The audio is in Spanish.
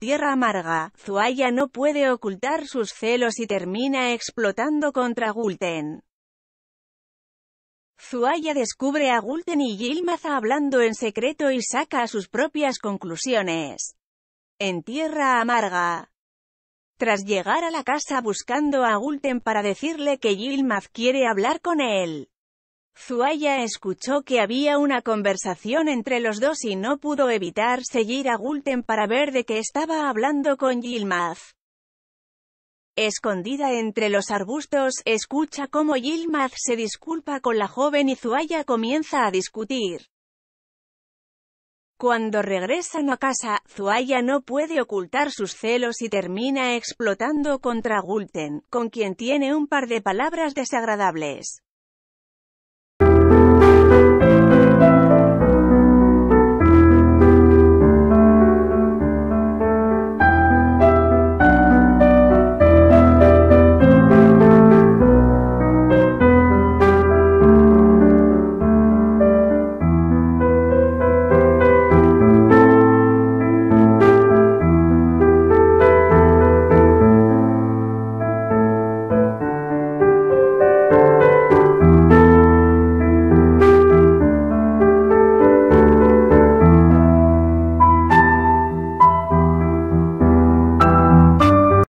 Tierra amarga, Zuaya no puede ocultar sus celos y termina explotando contra Gulten. Zuaya descubre a Gulten y Yilmaz hablando en secreto y saca sus propias conclusiones. En Tierra Amarga. Tras llegar a la casa buscando a Gulten para decirle que Yilmaz quiere hablar con él. Zuaya escuchó que había una conversación entre los dos y no pudo evitar seguir a Gulten para ver de qué estaba hablando con Yilmaz. Escondida entre los arbustos, escucha cómo Yilmaz se disculpa con la joven y Zuaya comienza a discutir. Cuando regresan a casa, Zuaya no puede ocultar sus celos y termina explotando contra Gulten, con quien tiene un par de palabras desagradables.